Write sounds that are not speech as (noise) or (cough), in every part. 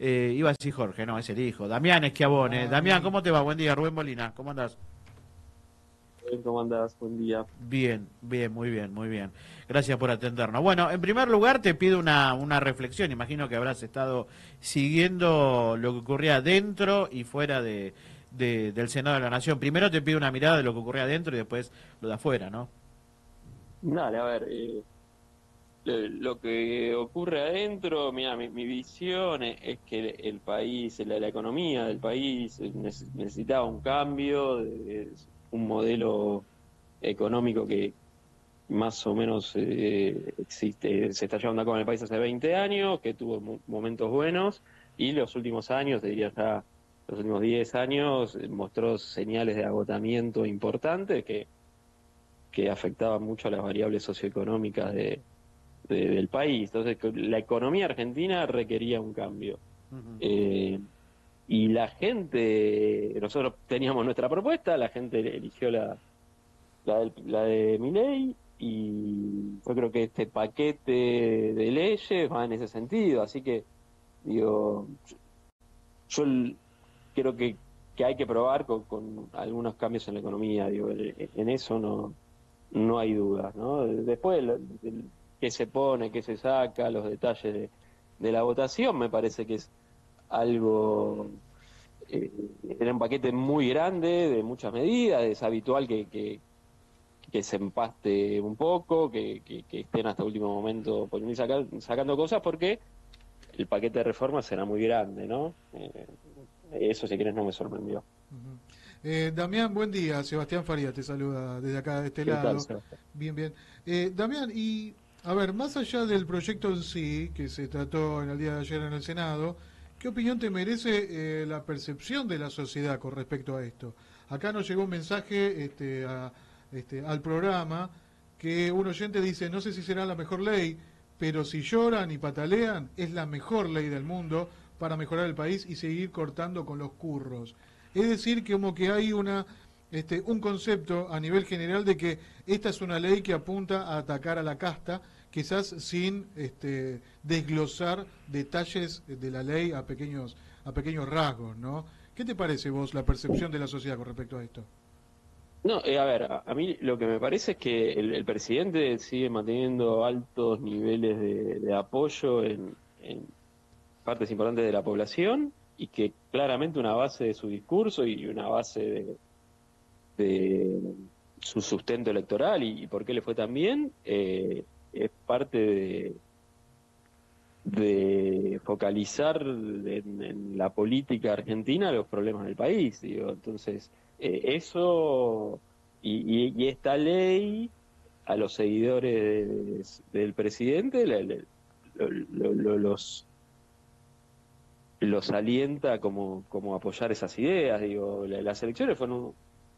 Eh, iba a decir Jorge, no, es el hijo. Damián Esquiabone. Ah, Damián. ¿cómo te va? Buen día, Rubén Molina. ¿Cómo andás? ¿Cómo andás? Buen día. Bien, bien, muy bien, muy bien. Gracias por atendernos. Bueno, en primer lugar te pido una, una reflexión. Imagino que habrás estado siguiendo lo que ocurría dentro y fuera de, de- del Senado de la Nación. Primero te pido una mirada de lo que ocurría dentro y después lo de afuera, ¿no? Dale, a ver, eh, lo que ocurre adentro, mira, mi, visión es, que el, país, la, economía del país neces- necesitaba un cambio, un modelo económico que más o menos eh, existe, se está llevando a cabo en el país hace 20 años, que tuvo mo- momentos buenos y los últimos años, diría ya los últimos 10 años, eh, mostró señales de agotamiento importantes que que afectaban mucho a las variables socioeconómicas de, de- del país. Entonces, la economía argentina requería un cambio. Eh, y la gente, nosotros teníamos nuestra propuesta, la gente eligió la, la, del- la de Milei y yo creo que este paquete de leyes va en ese sentido. Así que, digo, yo creo que, que hay que probar con, con algunos cambios en la economía. Digo, en eso no, no hay dudas, ¿no? Después, qué se pone, qué se saca, los detalles de, de la votación, me parece que es algo, eh, era un paquete muy grande, de muchas medidas, es habitual que, que, que se empaste un poco, que, que, que estén hasta último momento y saca- sacando cosas, porque el paquete de reformas será muy grande, ¿no? Eh, eso, si quieres, no me sorprendió. Eh, Damián, buen día. Sebastián Faría te saluda desde acá, de este ¿Qué tal, lado. Bien, bien. Eh, Damián, y a ver, más allá del proyecto en sí, que se trató en el día de ayer en el Senado, ¿qué opinión te merece eh, la percepción de la sociedad con respecto a esto? Acá nos llegó un mensaje este, este, al programa que un oyente dice, no sé si será la mejor ley, pero si lloran y patalean, es la mejor ley del mundo para mejorar el país y seguir cortando con los curros. Es decir, que como que hay una este, un concepto a nivel general de que esta es una ley que apunta a atacar a la casta, quizás sin este, desglosar detalles de la ley a pequeños, a pequeños rasgos, ¿no? ¿Qué te parece vos la percepción de la sociedad con respecto a esto? No, eh, a ver, a, a mí lo que me parece es que el, presidente sigue manteniendo altos niveles de, apoyo en, partes importantes de la población y que claramente una base de su discurso y una base de, su sustento electoral y, y por qué le fue tan bien eh, es parte de, focalizar en, la política argentina los problemas del país. Digo. Entonces, eh, eso y, esta ley a los seguidores del presidente los los alienta como, como apoyar esas ideas. Digo, la- las elecciones fueron,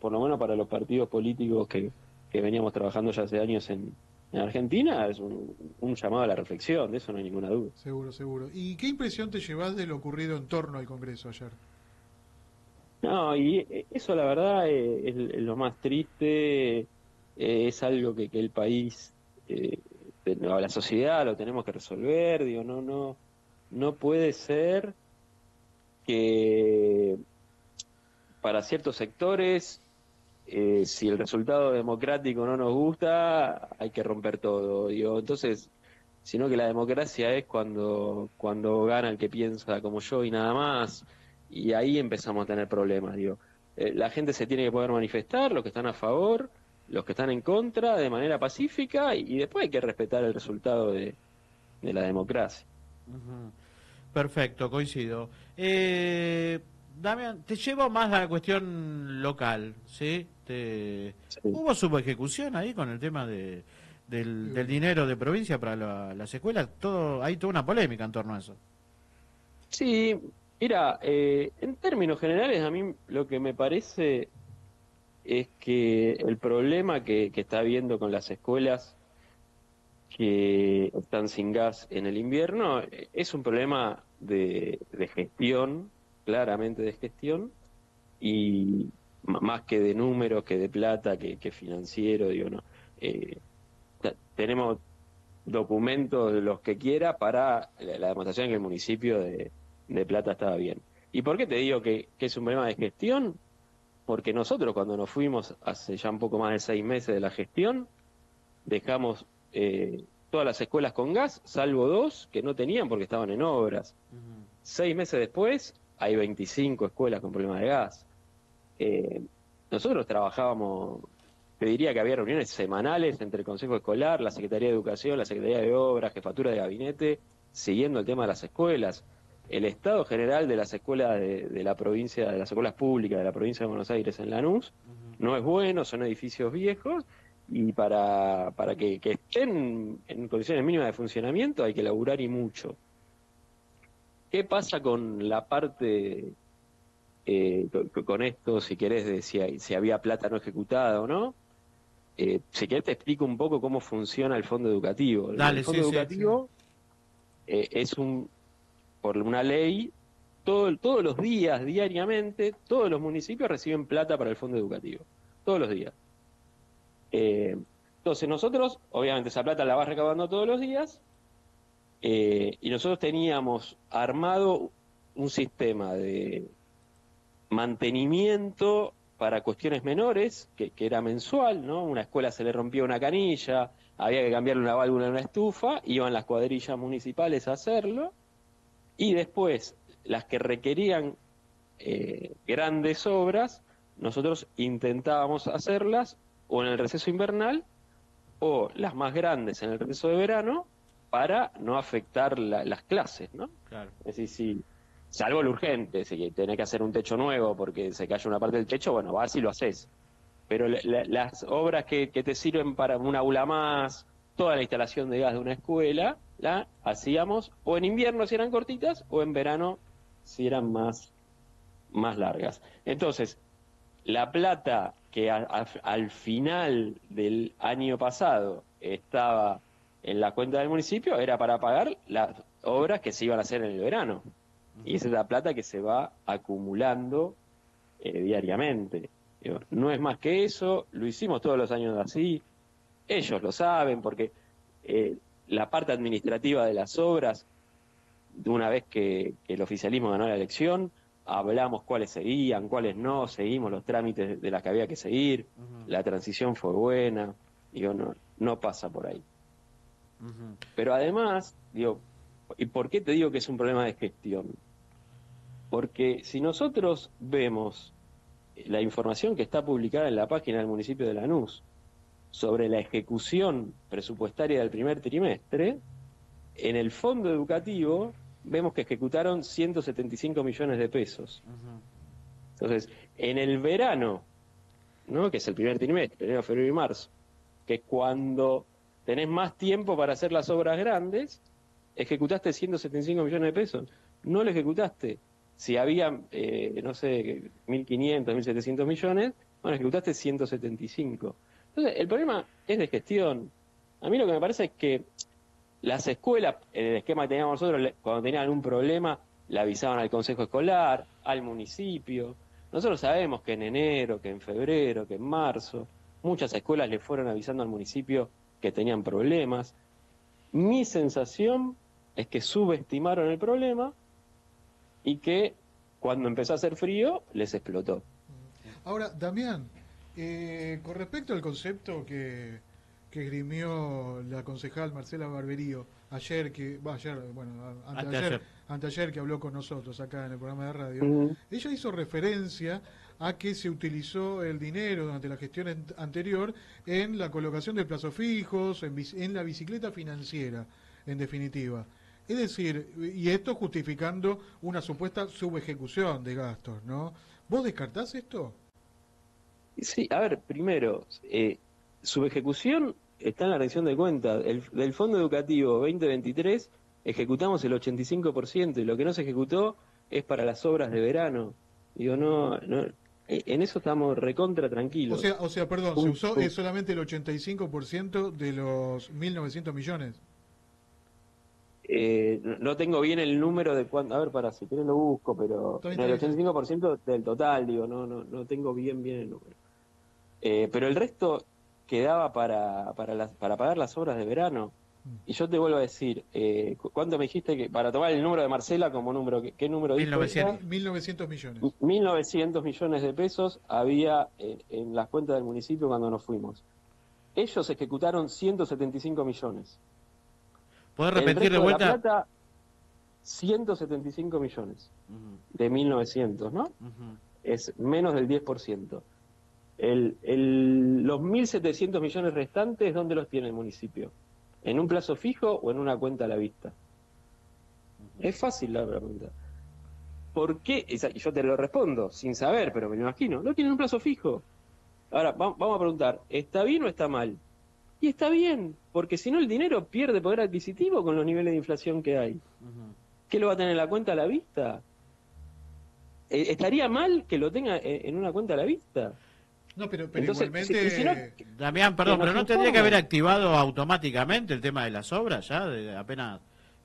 por lo menos para los partidos políticos que, que veníamos trabajando ya hace años en, en Argentina, es un, un llamado a la reflexión, de eso no hay ninguna duda. Seguro, seguro. ¿Y qué impresión te llevas de lo ocurrido en torno al Congreso ayer? No, y eso la verdad eh, es, es lo más triste, eh, es algo que, que el país, eh, la sociedad lo tenemos que resolver, digo, no, no, no puede ser que para ciertos sectores, eh, si el resultado democrático no nos gusta, hay que romper todo, digo, entonces, sino que la democracia es cuando, cuando gana el que piensa como yo y nada más, y ahí empezamos a tener problemas, digo. Eh, la gente se tiene que poder manifestar, los que están a favor, los que están en contra, de manera pacífica, y, después hay que respetar el resultado de, de la democracia. Perfecto, coincido. Eh, Damián, te llevo más a la cuestión local, ¿sí? Te... Sí. ¿Hubo subejecución ahí con el tema de, del, del dinero de provincia para la- las escuelas? Todo, hay toda una polémica en torno a eso. Sí, mira, eh, en términos generales a mí lo que me parece es que el problema que, que está habiendo con las escuelas que están sin gas en el invierno eh, es un problema de, de gestión, claramente de gestión, y más que de números, que de plata, que, que financiero, digo, no. Eh, tenemos documentos, los que quiera, para la, la demostración que el municipio de, de plata estaba bien. ¿Y por qué te digo que, es un problema de gestión? Porque nosotros cuando nos fuimos hace ya un poco más de seis meses de la gestión, dejamos eh, todas las escuelas con gas, salvo dos que no tenían porque estaban en obras. Seis meses después hay 25 escuelas con problemas de gas. Eh, nosotros trabajábamos, te diría que había reuniones semanales entre el Consejo Escolar, la Secretaría de Educación, la Secretaría de Obras, Jefatura de Gabinete, siguiendo el tema de las escuelas. El estado general de las escuelas de, la provincia, de las escuelas públicas de la provincia de Buenos Aires en Lanús, no es bueno, son edificios viejos y para, para que, estén en condiciones mínimas de funcionamiento hay que laburar y mucho. ¿Qué pasa con la parte, eh, con, esto, si querés, de si, había plata no ejecutada o no? Eh, si querés te explico un poco cómo funciona el fondo educativo. el fondo educativo eh, es un, por una ley, todo, todos los días, diariamente, todos los municipios reciben plata para el fondo educativo. Todos los días. Eh, entonces nosotros, obviamente esa plata la vas recaudando todos los días eh, y nosotros teníamos armado un sistema de mantenimiento para cuestiones menores, que, era mensual, ¿no? Una escuela se le rompía una canilla, había que cambiarle una válvula en una estufa, iban las cuadrillas municipales a hacerlo, y después las que requerían eh, grandes obras, nosotros intentábamos hacerlas o en el receso invernal o las más grandes en el receso de verano para no afectar las clases, ¿no? Claro. Es decir, si, salvo lo urgente, si tenés que hacer un techo nuevo porque se cayó una parte del techo, bueno, vas y lo haces. Pero las obras que, te sirven para un aula más, toda la instalación de gas de una escuela, la hacíamos o en invierno si eran cortitas o en verano si eran más, más largas. Entonces, la plata que al final del año pasado estaba en la cuenta del municipio era para pagar las obras que se iban a hacer en el verano. Y esa es la plata que se va acumulando eh, diariamente. no es más que eso, lo hicimos todos los años así, ellos lo saben, porque eh, la parte administrativa de las obras, de una vez que el oficialismo ganó la elección, hablamos cuáles seguían, cuáles no, seguimos los trámites de las que había que seguir, la transición fue buena, digo, no, no pasa por ahí. Pero además, digo, ¿y por qué te digo que es un problema de gestión? Porque si nosotros vemos la información que está publicada en la página del municipio de Lanús sobre la ejecución presupuestaria del primer trimestre, en el fondo educativo vemos que ejecutaron 175 millones de pesos. Entonces, en el verano, ¿no? que es el primer trimestre, enero, febrero y marzo, que es cuando tenés más tiempo para hacer las obras grandes, ejecutaste 175 millones de pesos. No lo ejecutaste. Si había, eh, no sé, 1.500, 1.700 millones, bueno, ejecutaste 175. Entonces, el problema es de gestión. A mí lo que me parece es que las escuelas, en el esquema que teníamos nosotros, cuando tenían un problema, le avisaban al consejo escolar, al municipio. Nosotros sabemos que en enero, que en febrero, que en marzo, muchas escuelas le fueron avisando al municipio que tenían problemas. Mi sensación es que subestimaron el problema y que cuando empezó a hacer frío les explotó. Ahora, Damián, eh, con respecto al concepto que, que esgrimió la concejal Marcela Barberío ayer que ayer bueno anteayer, anteayer que habló con nosotros acá en el programa de radio ella hizo referencia a que se utilizó el dinero durante la gestión anterior en la colocación de plazos fijos en, en la bicicleta financiera en definitiva es decir y esto justificando una supuesta subejecución de gastos no vos descartás esto sí a ver primero eh, ejecución está en la rendición de cuentas. del Fondo Educativo 2023 ejecutamos el 85% y lo que no se ejecutó es para las obras de verano. Digo, no, no en eso estamos recontra tranquilos. O sea, o sea perdón, se usó es solamente el 85% de los 1.900 millones. Eh, no tengo bien el número de cuánto, a ver, para si querés lo busco, pero el 85% del total, digo, no, no, no tengo bien bien el número. Eh, pero el resto quedaba para, para, para pagar las obras de verano. Y yo te vuelvo a decir, eh, ¿cuánto me dijiste que para tomar el número de Marcela como número, qué, número 1900. 1900 millones. 1900 millones de pesos había en, las cuentas del municipio cuando nos fuimos. Ellos ejecutaron 175 millones. ¿Puedes repetir de vuelta? De plata, 175 millones de 1900, ¿no? Es menos del 10%. El, el, los 1.700 millones restantes, ¿dónde los tiene el municipio? ¿En un plazo fijo o en una cuenta a la vista? Es fácil la pregunta. ¿Por qué? Y yo te lo respondo sin saber, pero me lo imagino. No tienen un plazo fijo. Ahora, vamos a preguntar, ¿está bien o está mal? Y está bien, porque si no el dinero pierde poder adquisitivo con los niveles de inflación que hay. ¿Qué lo va a tener en la cuenta a la vista? Eh, ¿Estaría mal que lo tenga en una cuenta a la vista? No, pero, igualmente... Damián, perdón, pero no tendría que haber activado automáticamente el tema de las obras ya, de apenas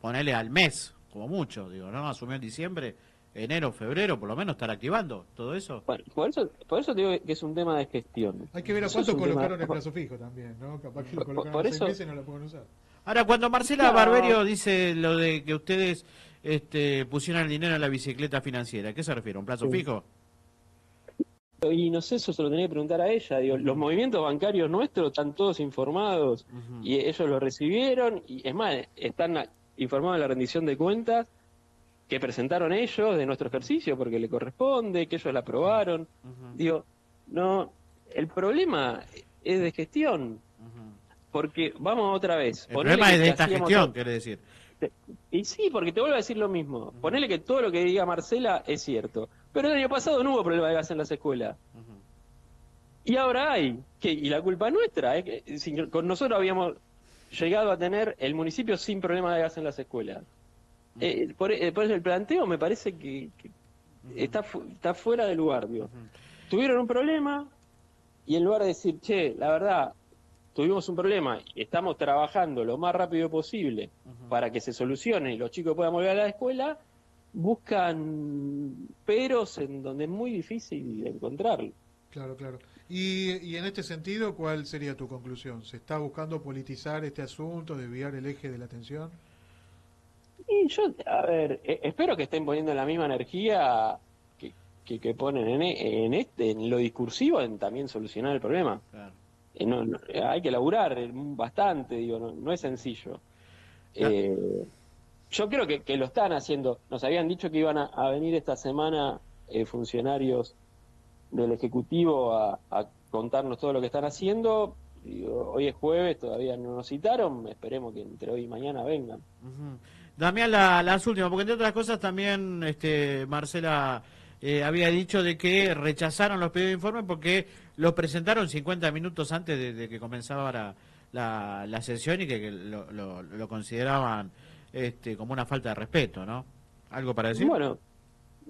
ponerle al mes, como mucho, digo, ¿no? Asumió en diciembre, enero, febrero, por lo menos estar activando todo eso. Bueno, por eso, por eso digo que es un tema de gestión. Hay que ver a cuánto colocaron el plazo fijo también, ¿no? Capaz que lo colocaron por, eso... meses y no lo pueden usar. Ahora, cuando Marcela Barberio dice lo de que ustedes este, pusieron el dinero en la bicicleta financiera, ¿a qué se refiere? ¿Un plazo fijo? Y no sé, eso se lo tenía que preguntar a ella. Digo, los movimientos bancarios nuestros están todos informados y ellos lo recibieron y es más, están informados de la rendición de cuentas que presentaron ellos de nuestro ejercicio porque le corresponde, que ellos la aprobaron. Digo, no, el problema es de gestión. Porque vamos otra vez. El problema es de esta gestión, quiere decir. Y sí, porque te vuelvo a decir lo mismo. Ponele que todo lo que diga Marcela es cierto. Pero el año pasado no hubo problema de gas en las escuelas. Y ahora hay. que Y la culpa nuestra. ¿eh? Que, con nosotros habíamos llegado a tener el municipio sin problema de gas en las escuelas. Eh, por, eh, por, eso el planteo me parece que, está, está fuera de lugar. Digo. Tuvieron un problema y en lugar de decir, che, la verdad, tuvimos un problema y estamos trabajando lo más rápido posible para que se solucione y los chicos puedan volver a la escuela, buscan peros en donde es muy difícil encontrarlo. Claro, claro. Y, y, en este sentido, ¿cuál sería tu conclusión? ¿Se está buscando politizar este asunto, desviar el eje de la atención? Y yo, a ver, e, espero que estén poniendo la misma energía que, que, ponen en, e, en, este, en lo discursivo, en también solucionar el problema. Eh, no, hay que laburar bastante, digo, no, no es sencillo. Eh, yo creo que, lo están haciendo. Nos habían dicho que iban a, venir esta semana eh, funcionarios del Ejecutivo a, contarnos todo lo que están haciendo. hoy es jueves, todavía no nos citaron. Esperemos que entre hoy y mañana vengan. Damián, las últimas, porque entre otras cosas también este, Marcela eh, había dicho de que rechazaron los pedidos de informe porque los presentaron 50 minutos antes de, que comenzara la, la, sesión y que, lo, lo consideraban este, como una falta de respeto, ¿no? ¿Algo para decir? Bueno,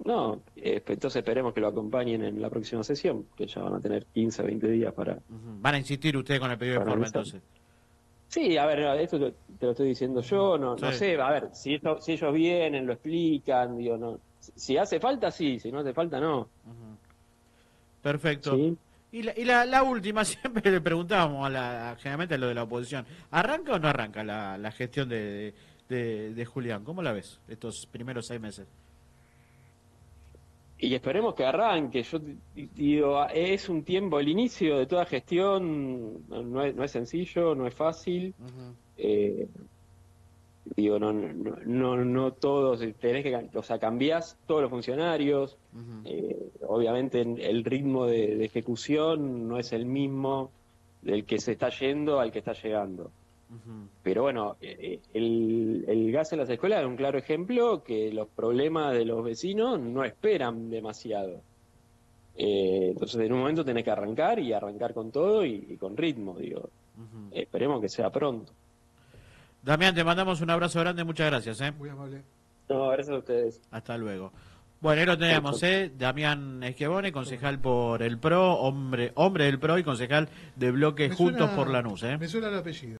no, eh, entonces esperemos que lo acompañen en la próxima sesión, que ya van a tener 15 o 20 días para... ¿Van a insistir ustedes con el pedido de informe entonces? Sí, a ver, esto te, lo estoy diciendo yo, no, no sé, a ver, si, si ellos vienen, lo explican, digo, no, si hace falta, sí, si no hace falta, no. Perfecto. Y, la, y la, última, (laughs) siempre le preguntábamos a la, generalmente a lo de la oposición, ¿arranca o no arranca la, la gestión de de, Julián. ¿Cómo la ves estos primeros seis meses? Y esperemos que arranque. Yo digo, es un tiempo, el inicio de toda gestión no es, no es sencillo, no es fácil. Eh, digo, no, no, no, todos, tenés que, o sea, cambiás todos los funcionarios. Eh, obviamente el ritmo de ejecución no es el mismo del que se está yendo al que está llegando. Pero bueno, eh, el, el, gas en las escuelas es un claro ejemplo que los problemas de los vecinos no esperan demasiado. Eh, entonces en un momento tenés que arrancar y arrancar con todo y, con ritmo, digo. Esperemos que sea pronto. Damián, te mandamos un abrazo grande, muchas gracias. ¿eh? Muy amable. No, gracias a ustedes. Hasta luego. Bueno, ahí lo tenemos, ¿eh? Damián Esquebone, concejal por el PRO, hombre hombre del PRO y concejal de bloque Juntos por Lanús. ¿eh? Me suena el apellido.